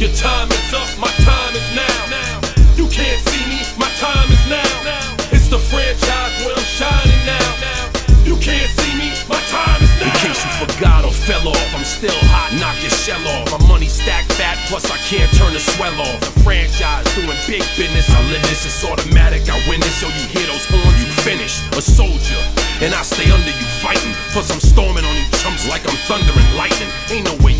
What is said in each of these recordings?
Your time is up, my time is now. You can't see me, my time is now. It's the franchise where I'm shining now. You can't see me, my time is now. In case you forgot or fell off, I'm still hot, knock your shell off. My money stacked fat, plus I can't turn the swell off. The franchise doing big business, I live this, it's automatic. I win this, so you hear those horns, you finish. A soldier, and I stay under you fighting. Plus I'm storming on you chumps like I'm thunder and lightning. Ain't no way you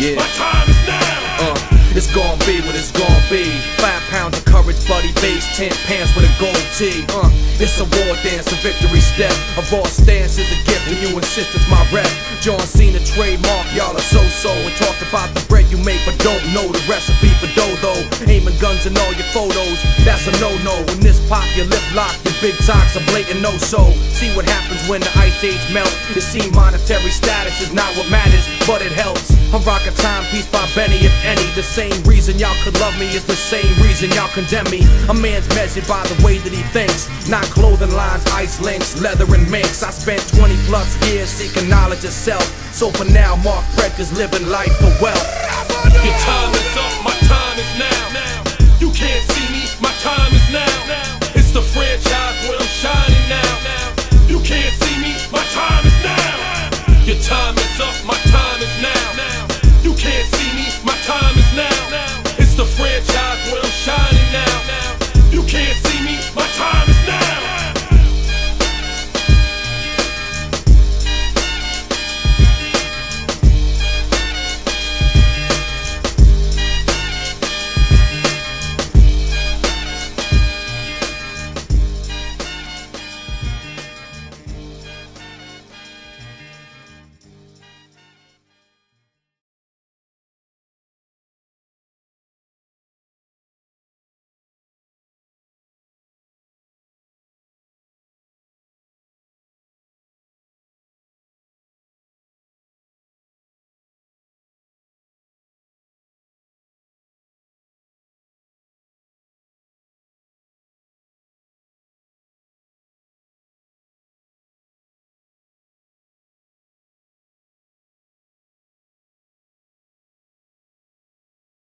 Yeah. my time is now. Uh, it's gonna be what it's gonna be. Five pounds of courage, base, ten pants with a gold tee. Uh, it's a war dance, a victory step. A raw stance is a gift, and you insist it's my rep. John Cena trademark, y'all are so so. And talk about the bread you make, but don't know the recipe for dough though. Aiming guns in all your photos, that's a no no. When this pop, your lip lock, your big talks are blatant no so. See what happens when the ice age melt. You see, monetary status is not what matters, but it helps. I'm rocking timepiece by Benny, if any. The same reason y'all could love me is the same reason y'all condemn me. A man's measured by the way that he thinks, not clothing lines, ice links, leather and minks. I spent 20 plus years seeking knowledge of self. So for now, Marc Predka's living life for wealth. Your time is up, my